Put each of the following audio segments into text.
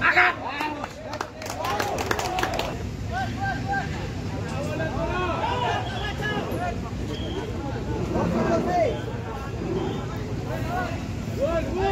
¡Acá! ¡Gol,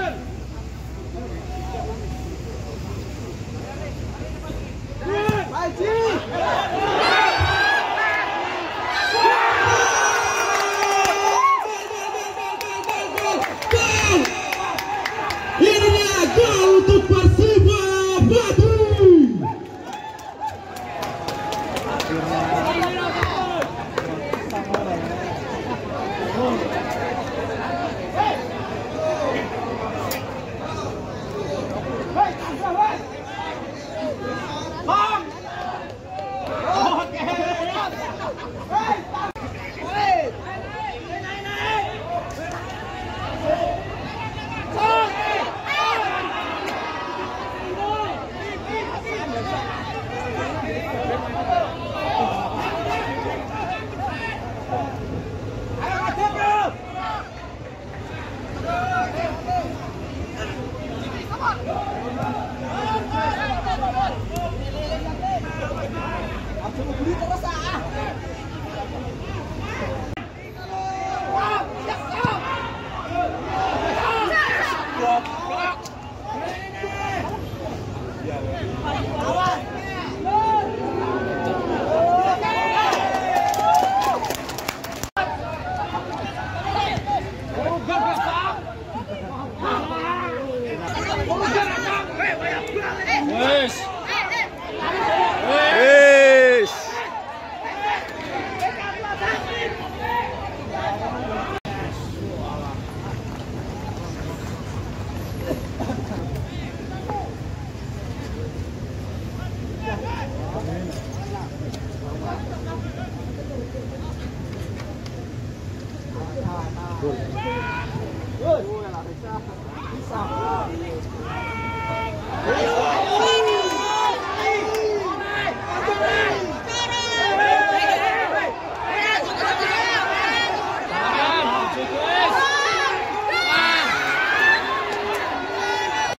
Wow. 你。